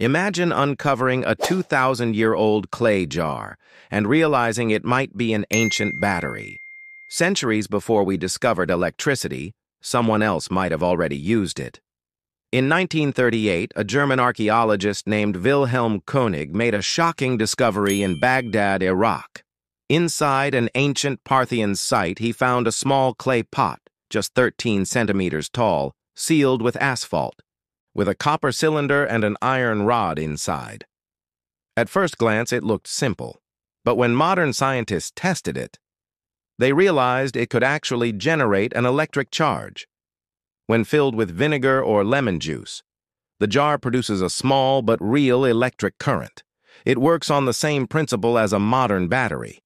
Imagine uncovering a 2,000-year-old clay jar and realizing it might be an ancient battery. Centuries before we discovered electricity, someone else might have already used it. In 1938, a German archaeologist named Wilhelm Koenig made a shocking discovery in Baghdad, Iraq. Inside an ancient Parthian site, he found a small clay pot, just 13 centimeters tall, sealed with asphalt with a copper cylinder and an iron rod inside. At first glance, it looked simple, but when modern scientists tested it, they realized it could actually generate an electric charge. When filled with vinegar or lemon juice, the jar produces a small but real electric current. It works on the same principle as a modern battery.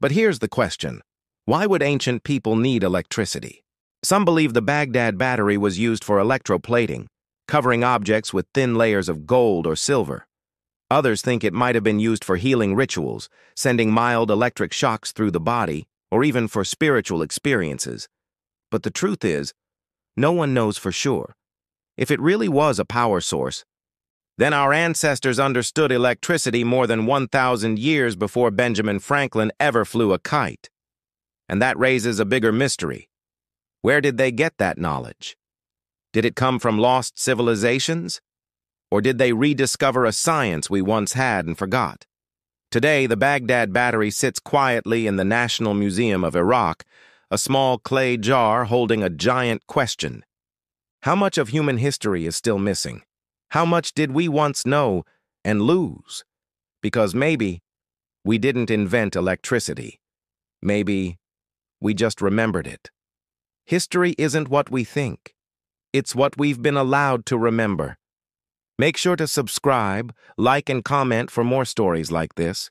But here's the question. Why would ancient people need electricity? Some believe the Baghdad battery was used for electroplating, covering objects with thin layers of gold or silver. Others think it might have been used for healing rituals, sending mild electric shocks through the body, or even for spiritual experiences. But the truth is, no one knows for sure. If it really was a power source, then our ancestors understood electricity more than 1,000 years before Benjamin Franklin ever flew a kite. And that raises a bigger mystery. Where did they get that knowledge? Did it come from lost civilizations? Or did they rediscover a science we once had and forgot? Today, the Baghdad battery sits quietly in the National Museum of Iraq, a small clay jar holding a giant question. How much of human history is still missing? How much did we once know and lose? Because maybe we didn't invent electricity. Maybe we just remembered it. History isn't what we think. It's what we've been allowed to remember. Make sure to subscribe, like, and comment for more stories like this.